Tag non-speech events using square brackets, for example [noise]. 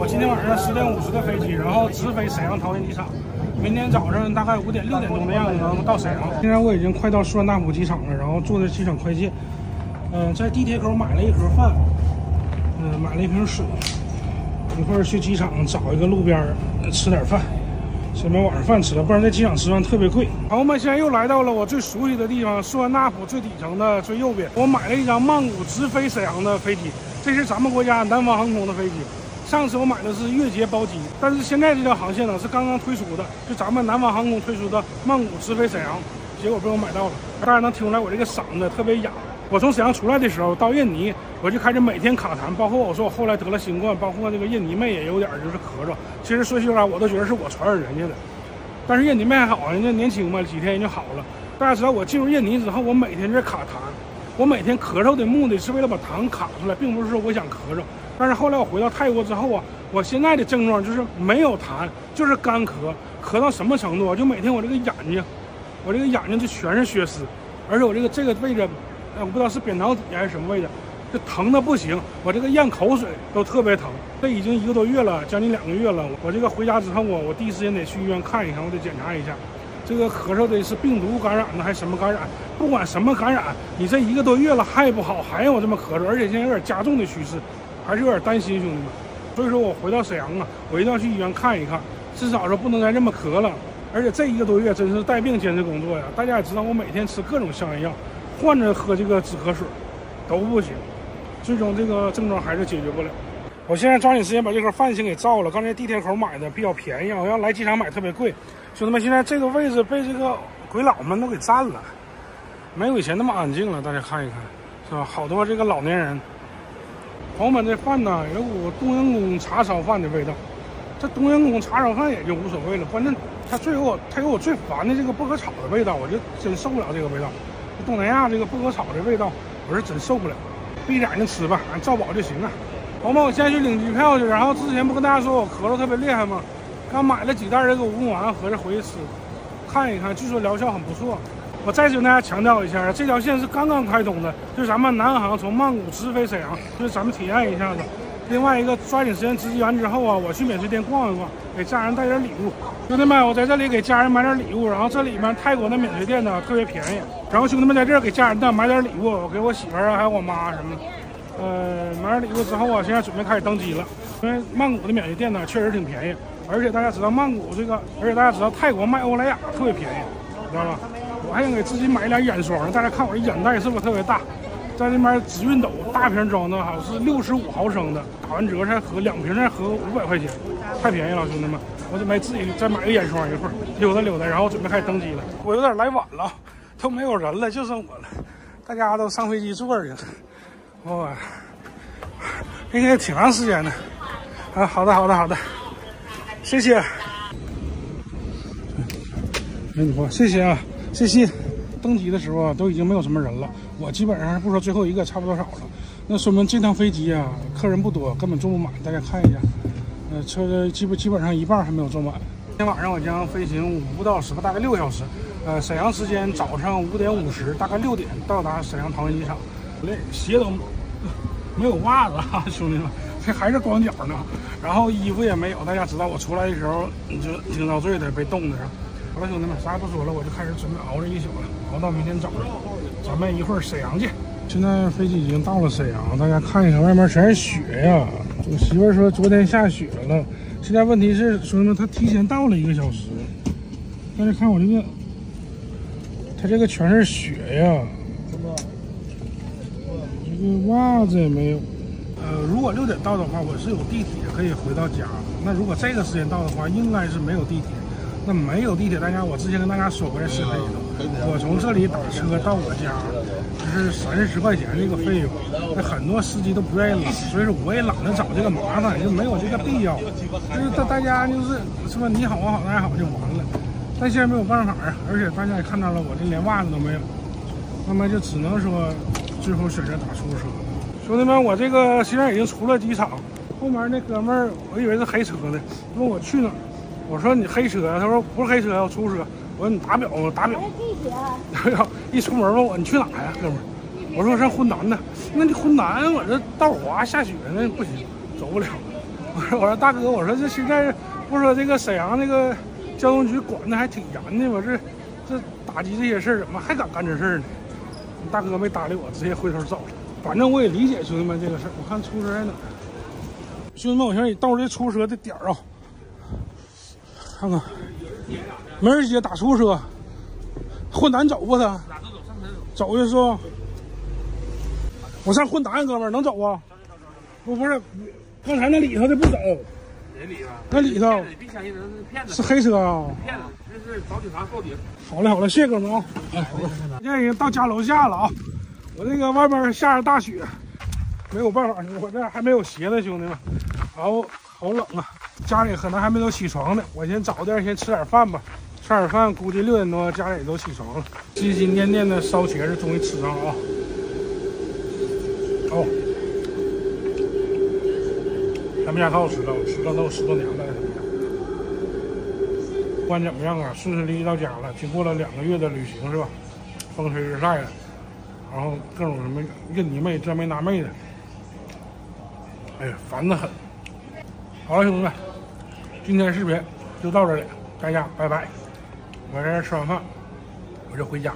我今天晚上十点五十的飞机，然后直飞沈阳桃园机场。明天早上大概五点六点钟的样子能到沈阳。现在我已经快到苏万大浦机场了，然后坐的机场快线。嗯，在地铁口买了一盒饭，嗯，买了一瓶水。一会儿去机场找一个路边吃点饭，先把晚上饭吃了，不然在机场吃饭特别贵。朋友们，现在又来到了我最熟悉的地方——苏万大浦最底层的最右边。我买了一张曼谷直飞沈阳的飞机，这是咱们国家南方航空的飞机。上次我买的是月结包机，但是现在这条航线呢是刚刚推出的，就咱们南方航空推出的曼谷直飞沈阳，结果被我买到了。大家能听出来我这个嗓子特别哑。我从沈阳出来的时候到印尼，我就开始每天卡痰，包括我说我后来得了新冠，包括这个印尼妹也有点就是咳嗽。其实说实话，我都觉得是我传染人家的。但是印尼妹还好，人家年轻嘛，几天人就好了。大家知道我进入印尼之后，我每天在卡痰，我每天咳嗽的目的是为了把痰卡出来，并不是说我想咳嗽。但是后来我回到泰国之后啊，我现在的症状就是没有痰，就是干咳，咳到什么程度？就每天我这个眼睛，我这个眼睛就全是血丝，而且我这个这个位置，哎，我不知道是扁桃体还是什么位置，就疼的不行，我这个咽口水都特别疼。这已经一个多月了，将近两个月了。我这个回家之后啊，我第一时间得去医院看一看，我得检查一下，这个咳嗽的是病毒感染呢还是什么感染？不管什么感染，你这一个多月了还不好，还让我这么咳嗽，而且现在有点加重的趋势。还是有点担心兄弟们，所以说我回到沈阳啊，我一定要去医院看一看，至少说不能再这么咳了。而且这一个多月真是带病坚持工作呀。大家也知道，我每天吃各种消炎药，换着喝这个止咳水，都不行，最终这个症状还是解决不了。我现在抓紧时间把这盒饭先给造了。刚才地铁口买的比较便宜，我要来机场买特别贵。兄弟们，现在这个位置被这个鬼佬们都给占了，没有以前那么安静了。大家看一看，是吧？好多这个老年人。朋友们，这饭呢有股冬阴功茶烧饭的味道。这冬阴功茶烧饭也就无所谓了，关键它最有它有我最烦的这个薄荷草的味道，我就真受不了这个味道。东南亚这个薄荷草的味道，我是真受不了。闭着眼睛吃吧，俺照饱就行了。朋友们，我现在去领机票去。然后之前不跟大家说我咳嗽特别厉害吗？刚买了几袋这个蜈蚣丸，合着回去吃，看一看，据说疗效很不错。我再次跟大家强调一下，这条线是刚刚开通的，就是咱们南航从曼谷直飞沈阳，就是咱们体验一下子。另外一个，抓紧时间值机完之后啊，我去免税店逛一逛，给家人带点礼物。兄弟们，我在这里给家人买点礼物，然后这里面泰国的免税店呢特别便宜。然后兄弟们在这儿给家人呢买点礼物，我给我媳妇儿，还有我妈什么的。呃，买点礼物之后啊，现在准备开始登机了。因为曼谷的免税店呢确实挺便宜，而且大家知道曼谷这个，而且大家知道泰国卖欧莱雅特别便宜，知道吧？我还想给自己买一点眼霜，大家看我这眼袋是不是特别大？在那边紫熨斗大瓶装的，好像是六十五毫升的，打完折才合两瓶才合五百块钱，太便宜了，兄弟们！我准备自己再买个眼霜，一会儿溜达溜达，然后准备开始登机了。我有点来晚了，都没有人了，就剩我了，大家都上飞机坐去了。哇，应该挺长时间的。啊，好的，好的，好的，谢谢。哎，你说，谢谢啊。这些登机的时候啊，都已经没有什么人了。我基本上不说最后一个，差不多少了。那说明这趟飞机啊，客人不多，根本坐不满。大家看一下，呃，车基本基本上一半还没有坐满。今天晚上我将飞行五到十个，大概六小时。呃，沈阳时间早上五点五十，大概六点到达沈阳桃园机场。累，鞋都没 [laughs] 有袜子啊，[laughs] 兄弟们，这还是光脚呢。然后衣服也没有。大家知道我出来的时候，你就挺遭罪的，被冻的。好了，兄弟们，啥也不说了，我就开始准备熬这一宿了，熬到明天早上。咱们一会儿沈阳见。现在飞机已经到了沈阳，大家看一看，外面全是雪呀。我媳妇说昨天下雪了，现在问题是，兄弟们，他提前到了一个小时。大家看我这个，他这个全是雪呀。一个袜子也没有。呃，如果六点到的话，我是有地铁可以回到家。那如果这个时间到的话，应该是没有地铁。那没有地铁，大家我之前跟大家说过这视频，我从这里打车到我家，就是三十块钱这个费用，那很多司机都不愿意揽，所以说我也懒得找这个麻烦，就没有这个必要。就是大大家就是说你好我好大家好就完了，但现在没有办法啊，而且大家也看到了，我这连袜子都没有，那么就只能说最后选择打出租车。兄弟们，我这个现在已经出了机场，后面那哥们儿我以为是黑车呢，问我去哪儿。我说你黑车，他说不是黑车，要出租车。我说你打表，打表。地铁。一出门问我你去哪呀，哥们儿？我说我上浑南呢。那你浑南，我这道滑下雪，呢不行，走不了。[laughs] 我说我说大哥，我说这现在不说这个沈阳那个交通局管的还挺严的吗？这这打击这些事儿，怎么还敢干这事儿呢？大哥没搭理我，直接回头走了。反正我也理解兄弟们这个事儿。我看出租车在哪？兄弟们，我现在到这出租车的点儿啊，看看梅儿姐打出租车，混南走不他？走的是吧？我上混南，哥们儿能走啊？不不是，刚才那里头的不走，哪里啊？那里头别相信人是骗子，是黑车啊。骗子，这是找警察报警。好嘞好嘞，谢谢哥们儿啊！哎，现在已经到家楼下了啊！我这个外面下着大雪，没有办法，我这还没有鞋呢，兄弟们，然后好冷啊！家里可能还没都起床呢，我先找地儿先吃点饭吧。吃点饭，估计六点多家里都起床了。心心念念的烧茄子终于吃上了啊！哦，他们家可好吃了，我吃了都有十多年了。他们家不管怎么样啊，顺顺利利到家了。经过了两个月的旅行是吧？风吹日晒的，然后各种什么认你妹这妹那妹的，哎呀，烦得很。好了，兄弟们，今天视频就到这里，大家拜拜。我在这吃完饭，我就回家。